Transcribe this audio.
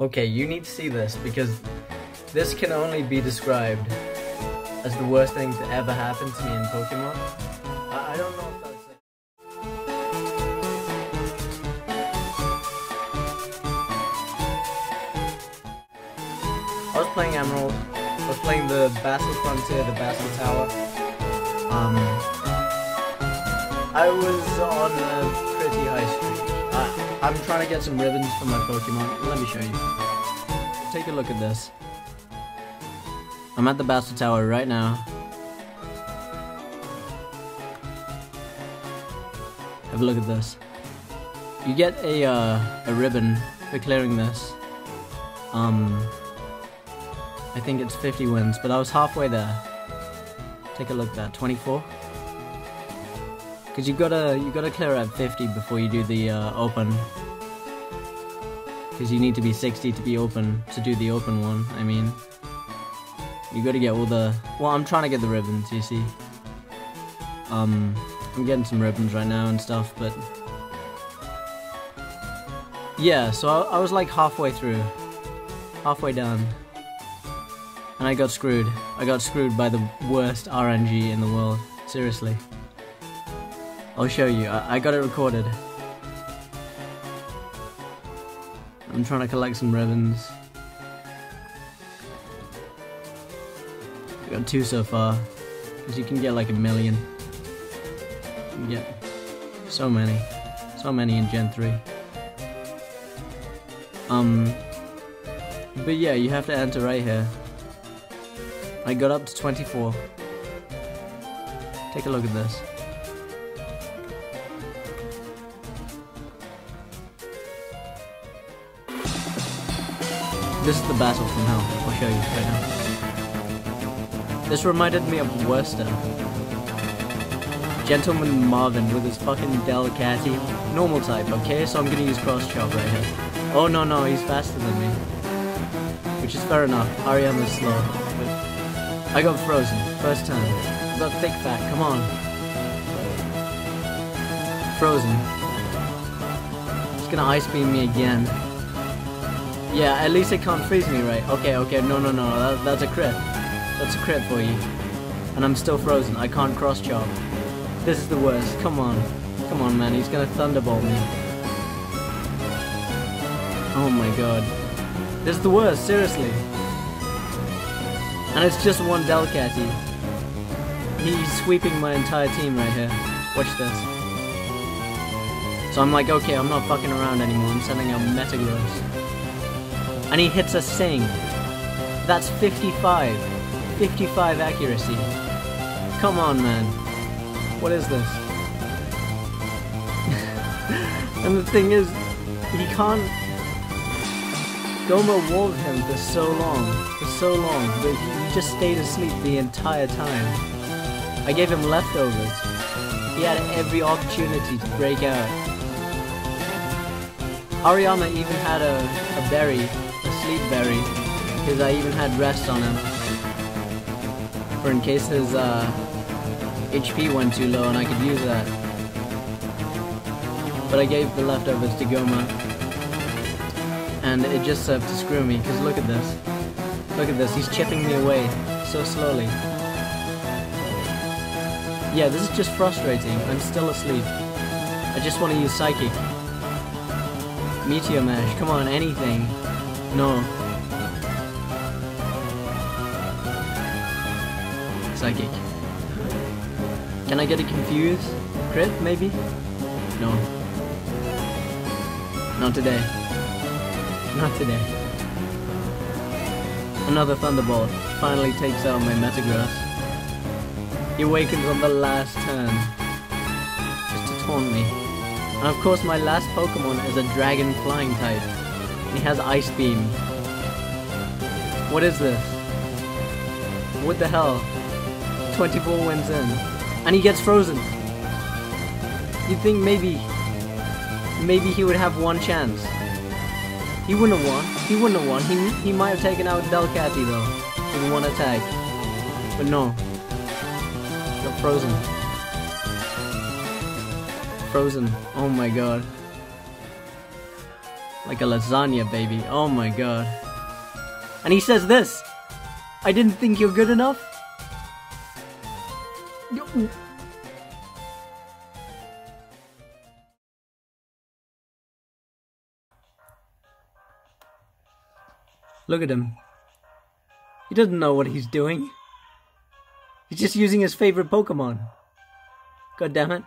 Okay, you need to see this because this can only be described as the worst thing to ever happen to me in Pokemon. I, I don't know if that's. I was playing Emerald. I was playing the Battle Frontier, the Battle Tower. Um, I was on a pretty high streak. I'm trying to get some ribbons for my Pokemon. Let me show you. Take a look at this. I'm at the Battle Tower right now. Have a look at this. You get a uh, a ribbon for clearing this. Um, I think it's 50 wins, but I was halfway there. Take a look that, 24. Cause you gotta you gotta clear at 50 before you do the uh, open. Cause you need to be 60 to be open to do the open one. I mean, you gotta get all the. Well, I'm trying to get the ribbons. You see. Um, I'm getting some ribbons right now and stuff, but yeah. So I, I was like halfway through, halfway done. And I got screwed. I got screwed by the worst RNG in the world. Seriously. I'll show you. I, I got it recorded. I'm trying to collect some ribbons. I got two so far. Because you can get like a million. Get so many. So many in Gen 3. Um, but yeah, you have to enter right here. I got up to 24. Take a look at this. This is the battle from hell. I'll show you right now. This reminded me of Werster. Gentleman Marvin with his fucking Delcatty. Normal type, okay? So I'm gonna use Cross Chop right here. Oh no no, he's faster than me. Which is fair enough. Hariyama's slow. But I got frozen. First time. I got thick fat, come on. Frozen. He's gonna ice beam me again. Yeah, at least it can't freeze me, right? Okay, okay, no, no, no, that, that's a crit. That's a crit for you. And I'm still frozen. I can't cross chop. This is the worst. Come on. Come on, man. He's gonna thunderbolt me. Oh my god. This is the worst, seriously. And it's just one Delcatty. He's sweeping my entire team right here. Watch this. So I'm like, okay, I'm not fucking around anymore. I'm sending out Metagross. And he hits a Sing. That's 55. 55 accuracy. Come on, man. What is this? and the thing is, he can't... Goma walled him for so long, for so long, but he, just stayed asleep the entire time. I gave him leftovers. He had every opportunity to break out. Hariyama even had a, a berry, sleep berry, because I even had rest on him. For in case his uh, HP went too low and I could use that. But I gave the leftovers to Goma. And it just served to screw me, because look at this. Look at this, he's chipping me away so slowly. Yeah, this is just frustrating. I'm still asleep. I just want to use Psychic. Meteor Mash, come on, anything. No. Psychic. Can I get it confused? Crit, maybe? No. Not today. Not today. Another Thunderbolt finally takes out my Metagross. He awakens on the last turn. Just to taunt me. And of course my last Pokemon is a Dragon Flying type. He has Ice Beam. What is this? What the hell? 24 wins in. And he gets frozen. You'd think maybe... Maybe he would have one chance. He wouldn't have won. He wouldn't have won. He, he might have taken out Delcatty though. In one attack. But no. Got frozen. Frozen. Oh my god. Like a lasagna, baby. Oh my god. And he says this I didn't think you're good enough. Look at him. He doesn't know what he's doing. He's just using his favorite Pokemon. God damn it.